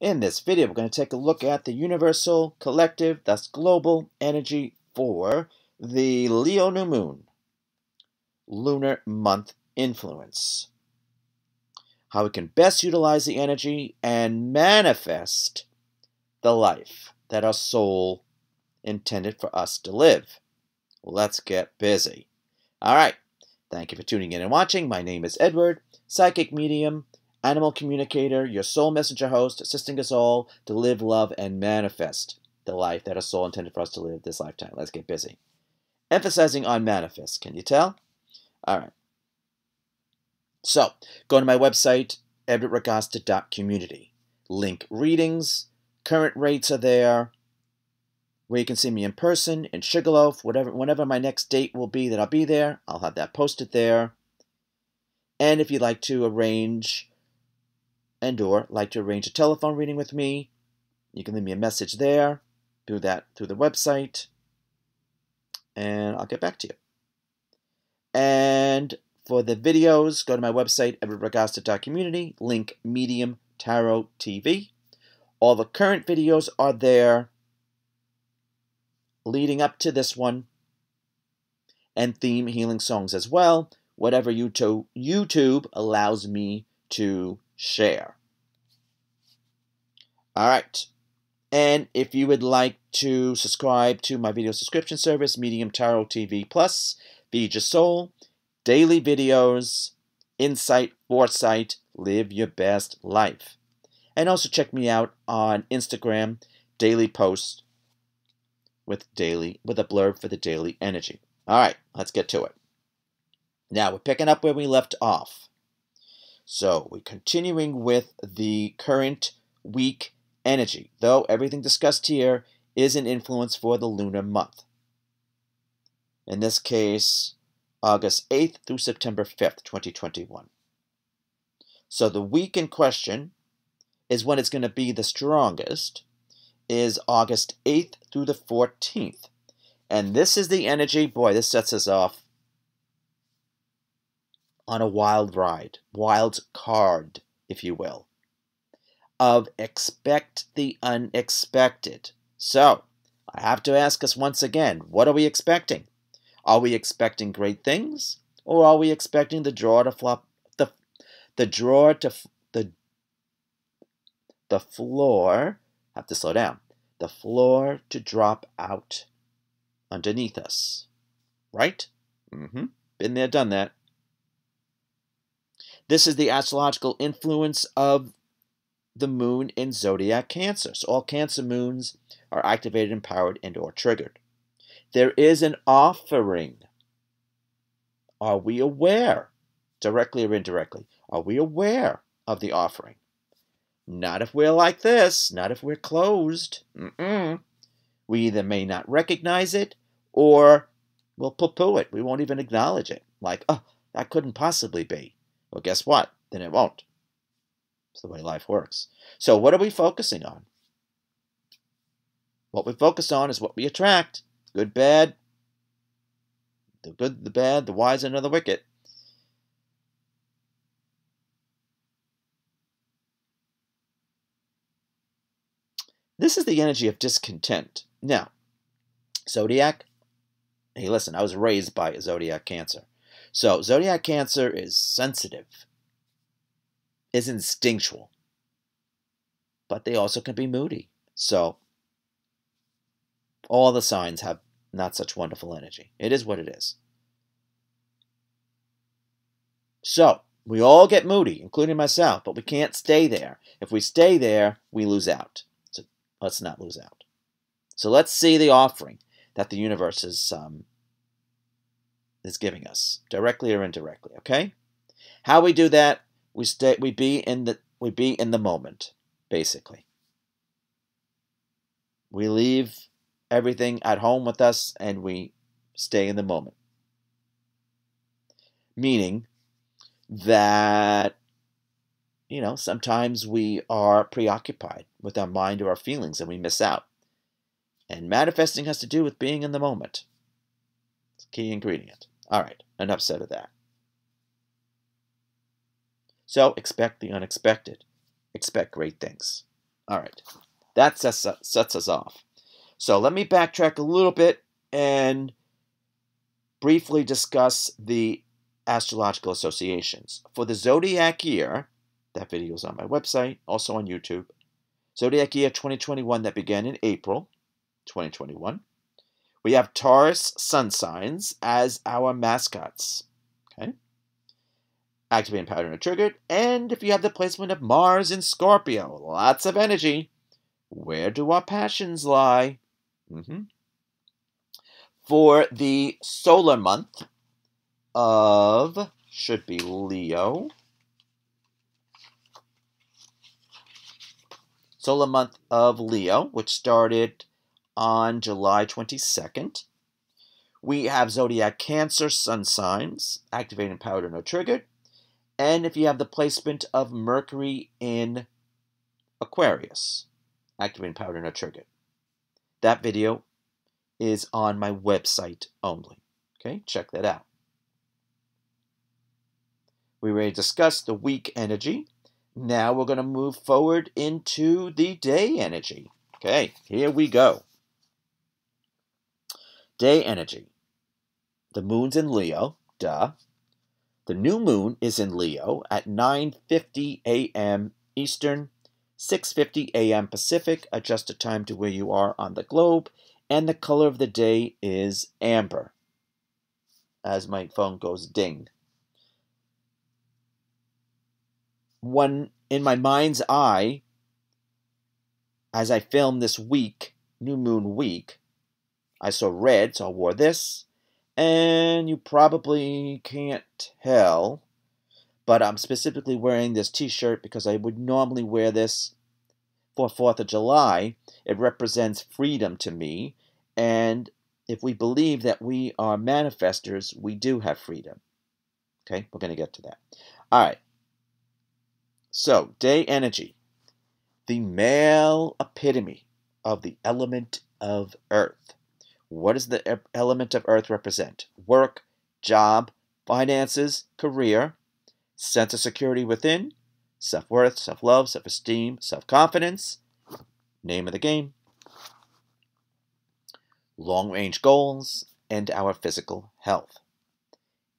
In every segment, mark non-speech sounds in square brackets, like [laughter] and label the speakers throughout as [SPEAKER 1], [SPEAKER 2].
[SPEAKER 1] In this video, we're going to take a look at the universal, collective, thus global energy for the Leo new moon, lunar month influence. How we can best utilize the energy and manifest the life that our soul intended for us to live. Let's get busy. All right. Thank you for tuning in and watching. My name is Edward, psychic medium animal communicator, your soul messenger host, assisting us all to live, love, and manifest the life that our soul intended for us to live this lifetime. Let's get busy. Emphasizing on manifest, can you tell? All right. So, go to my website, edwardragosta.community. Link readings, current rates are there, where you can see me in person, in Sugarloaf, whatever, whenever my next date will be that I'll be there, I'll have that posted there. And if you'd like to arrange and or like to arrange a telephone reading with me, you can leave me a message there. Do that through the website. And I'll get back to you. And for the videos, go to my website, edwardragosta.community, link Medium Tarot TV. All the current videos are there leading up to this one, and theme healing songs as well, whatever YouTube allows me to share. All right. And if you would like to subscribe to my video subscription service, Medium Tarot TV Plus, Feed Your Soul, daily videos, insight, foresight, live your best life. And also check me out on Instagram, daily posts with daily with a blurb for the daily energy. All right, let's get to it. Now we're picking up where we left off. So we're continuing with the current week energy, though everything discussed here is an influence for the lunar month. In this case, August 8th through September 5th, 2021. So the week in question is when it's going to be the strongest, is August 8th through the 14th. And this is the energy, boy, this sets us off on a wild ride, wild card, if you will, of expect the unexpected. So, I have to ask us once again what are we expecting? Are we expecting great things? Or are we expecting the drawer to flop the the draw to the the floor have to slow down. The floor to drop out underneath us. Right? Mm-hmm. Been there, done that. This is the astrological influence of the moon in zodiac Cancer. So all Cancer moons are activated, empowered, and or triggered. There is an offering. Are we aware, directly or indirectly, are we aware of the offering? Not if we're like this, not if we're closed. Mm-mm. We either may not recognize it or we'll poo-poo it. We won't even acknowledge it. Like, oh, that couldn't possibly be. Well, guess what? Then it won't. It's the way life works. So, what are we focusing on? What we focus on is what we attract good, bad, the good, the bad, the wise, and the wicked. This is the energy of discontent. Now, zodiac, hey, listen, I was raised by a zodiac Cancer. So, zodiac Cancer is sensitive, is instinctual, but they also can be moody. So, all the signs have not such wonderful energy. It is what it is. So, we all get moody, including myself, but we can't stay there. If we stay there, we lose out. So, let's not lose out. So, let's see the offering that the universe is um, is giving us, directly or indirectly. Okay, how we do that? We stay. We be in the. We be in the moment, basically. We leave everything at home with us, and we stay in the moment. Meaning that you know sometimes we are preoccupied with our mind or our feelings, and we miss out. And manifesting has to do with being in the moment. It's a key ingredient. All right, enough said of that. So expect the unexpected. Expect great things. All right, that sets, sets us off. So let me backtrack a little bit and briefly discuss the astrological associations. For the zodiac year, that video is on my website, also on YouTube. Zodiac year 2021 that began in April 2021. We have Taurus sun signs as our mascots. Activating pattern are triggered. And if you have the placement of Mars in Scorpio, lots of energy. Where do our passions lie? Mm-hmm. For the solar month of, should be Leo. Solar month of Leo, which started on July 22nd. We have zodiac Cancer sun signs, activating powered or triggered. And if you have the placement of Mercury in Aquarius, activating powered or triggered. That video is on my website only. Okay, check that out. We already discussed the week energy. Now we're going to move forward into the day energy. Okay, here we go. Day energy. The moon's in Leo, duh. The new moon is in Leo at 9:50 a.m. Eastern, 6:50 a.m. Pacific. Adjust the time to where you are on the globe, and the color of the day is amber. As my phone goes ding. One in my mind's eye, as I filmed this week, new moon week, I saw red, so I wore this. And you probably can't tell, but I'm specifically wearing this t-shirt because I would normally wear this for 4th of July. It represents freedom to me, and if we believe that we are manifestors, we do have freedom. Okay, we're going to get to that. All right. So, day energy, the male epitome of the element of earth. What does the element of earth represent? Work, job, finances, career, sense of security within, self worth, self love, self esteem, self confidence, name of the game, long range goals, and our physical health.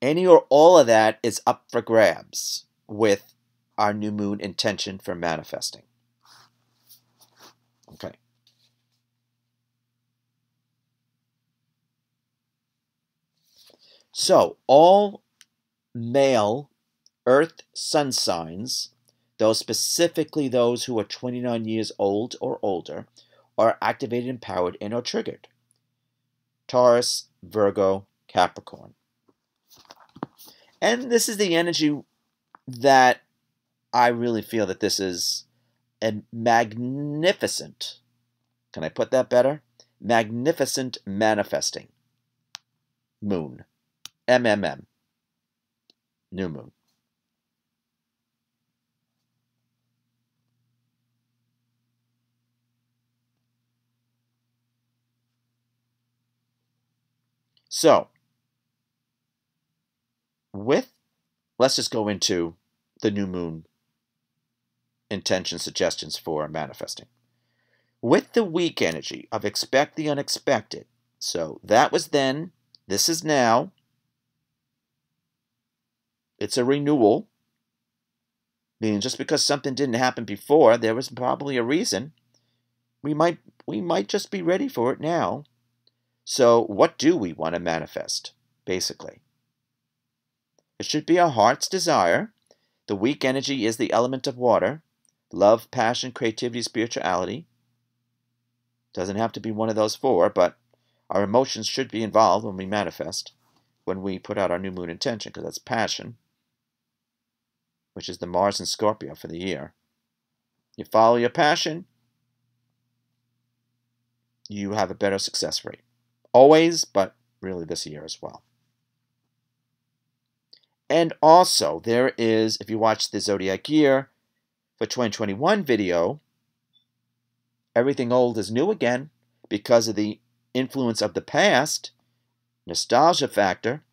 [SPEAKER 1] Any or all of that is up for grabs with our new moon intention for manifesting. Okay. So, all male earth sun signs, those specifically those who are 29 years old or older, are activated, empowered, and or triggered. Taurus, Virgo, Capricorn. And this is the energy that I really feel that this is a magnificent, can I put that better? Magnificent manifesting moon. MMM. New moon. So, with, let's just go into the new moon intention suggestions for manifesting. With the week energy of expect the unexpected, so that was then, this is now, it's a renewal. Meaning just because something didn't happen before, there was probably a reason. We might we might just be ready for it now. So what do we want to manifest, basically? It should be our heart's desire. The week energy is the element of water. Love, passion, creativity, spirituality. Doesn't have to be one of those four, but our emotions should be involved when we manifest, when we put out our new moon intention, because that's passion which is the Mars and Scorpio for the year. You follow your passion, you have a better success rate. Always, but really this year as well. And also, there is, if you watch the Zodiac Year for 2021 video, everything old is new again because of the influence of the past, nostalgia factor.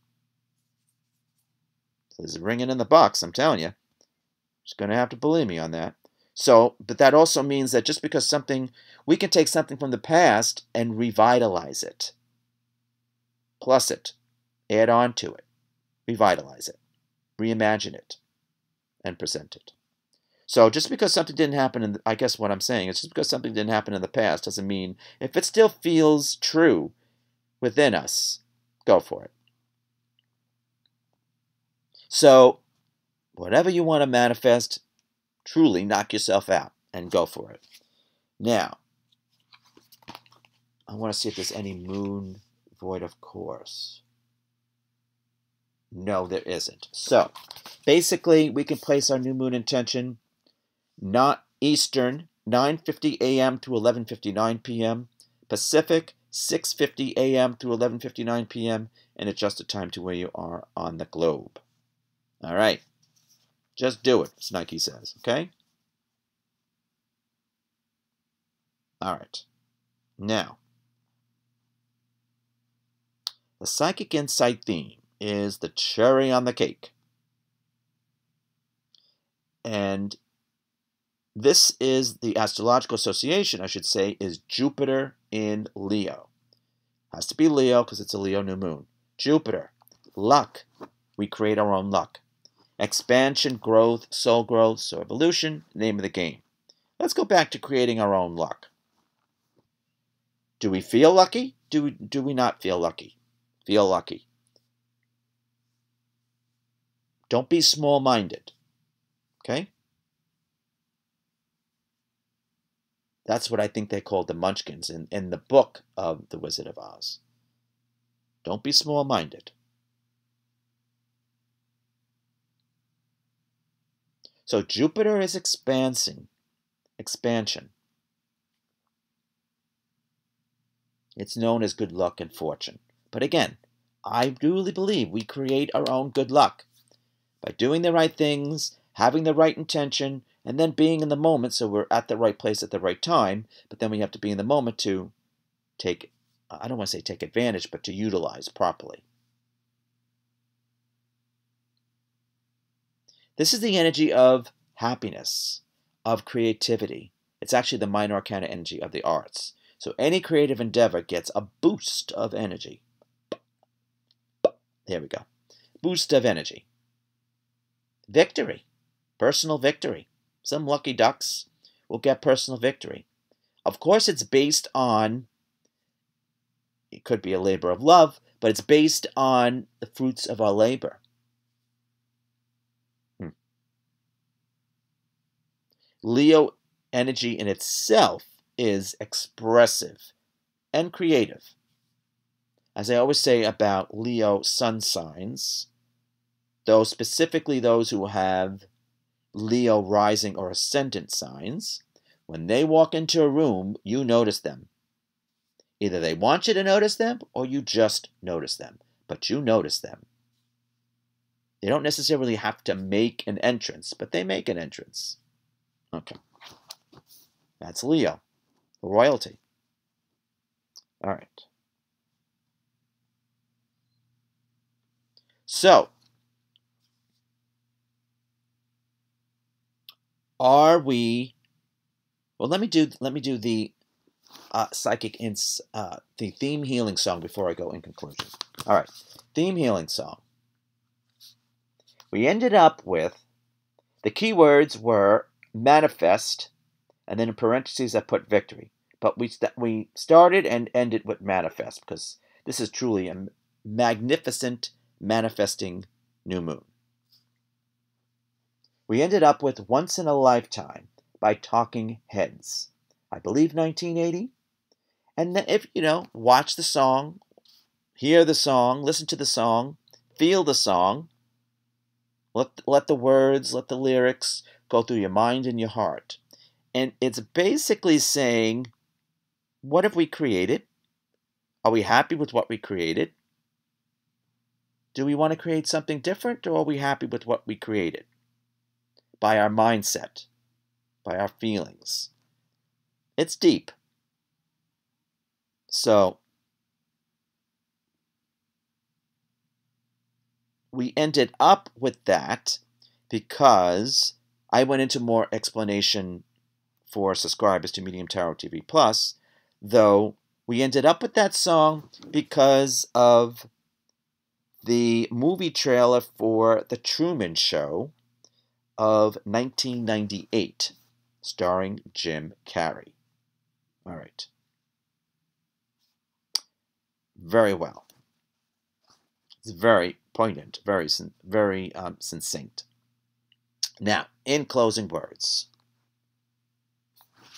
[SPEAKER 1] This is ringing in the box, I'm telling you. Just going to have to believe me on that. So, but that also means that just because something, we can take something from the past and revitalize it, plus it, add on to it, revitalize it, reimagine it, and present it. So just because something didn't happen in, the, I guess what I'm saying is just because something didn't happen in the past doesn't mean if it still feels true within us, go for it. So whatever you want to manifest, truly knock yourself out and go for it. Now, I want to see if there's any moon void of course. No, there isn't. So, basically, we can place our new moon intention not Eastern 9:50 a.m. to 11:59 p.m. Pacific 6:50 a.m. to 11:59 p.m. and adjust the time to where you are on the globe. All right. Just do it, Nike says, okay? All right. Now, the psychic insight theme is the cherry on the cake. And this is the astrological association, I should say, is Jupiter in Leo. Has to be Leo because it's a Leo new moon. Jupiter, luck. We create our own luck. Expansion, growth, soul growth, so evolution, name of the game. Let's go back to creating our own luck. Do we feel lucky? Do we, do we not feel lucky? Feel lucky. Don't be small minded. Okay? That's what I think they called the Munchkins in, in the book of The Wizard of Oz. Don't be small minded. So Jupiter is expansing, expansion. It's known as good luck and fortune. But again, I really believe we create our own good luck by doing the right things, having the right intention, and then being in the moment so we're at the right place at the right time. But then we have to be in the moment to take, I don't want to say take advantage, but to utilize properly. This is the energy of happiness, of creativity. It's actually the minor arcana energy of the arts. So any creative endeavor gets a boost of energy. There we go. Boost of energy. Victory. Personal victory. Some lucky ducks will get personal victory. Of course, it's based on, it could be a labor of love, but it's based on the fruits of our labor. Leo energy in itself is expressive and creative. As I always say about Leo sun signs, though specifically those who have Leo rising or ascendant signs, when they walk into a room, you notice them. Either they want you to notice them or you just notice them, but you notice them. They don't necessarily have to make an entrance, but they make an entrance. Okay. That's Leo, royalty. All right. So, are we? Well, let me do let me do the uh, psychic ins uh, the theme healing song before I go in conclusion. All right, theme healing song. We ended up with the keywords were manifest, and then in parentheses I put victory. But we st- we started and ended with manifest because this is truly a magnificent manifesting new moon. We ended up with Once in a Lifetime by Talking Heads. I believe 1980. And if you know, watch the song, hear the song, listen to the song, feel the song. Let let the words, let the lyrics go through your mind and your heart. And it's basically saying, what have we created? Are we happy with what we created? Do we want to create something different, or are we happy with what we created? By our mindset, by our feelings. It's deep. So, we ended up with that because I went into more explanation for subscribers to Medium Tarot TV Plus, though we ended up with that song because of the movie trailer for The Truman Show of 1998, starring Jim Carrey. All right. Very well. It's very poignant, very, very um, succinct. Now, in closing words,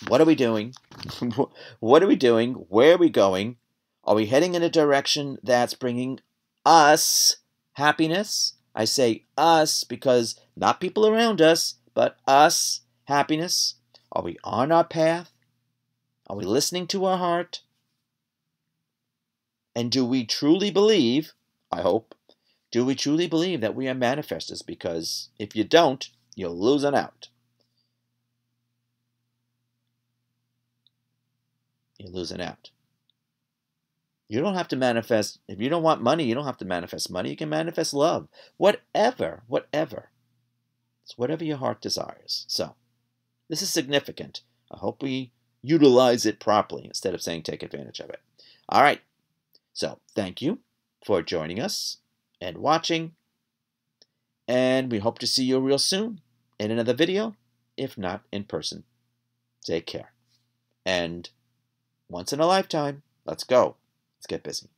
[SPEAKER 1] what are we doing? [laughs] what are we doing? Where are we going? Are we heading in a direction that's bringing us happiness? I say us because not people around us, but us happiness. Are we on our path? Are we listening to our heart? And do we truly believe, I hope, do we truly believe that we are manifestors? Because if you don't, you're losing out. You're losing out. You don't have to manifest, if you don't want money, you don't have to manifest money. You can manifest love. Whatever, whatever. It's whatever your heart desires. So, this is significant. I hope we utilize it properly instead of saying take advantage of it. All right. So, thank you for joining us and watching. And we hope to see you real soon in another video, if not in person. Take care. And once in a lifetime, let's go. Let's get busy.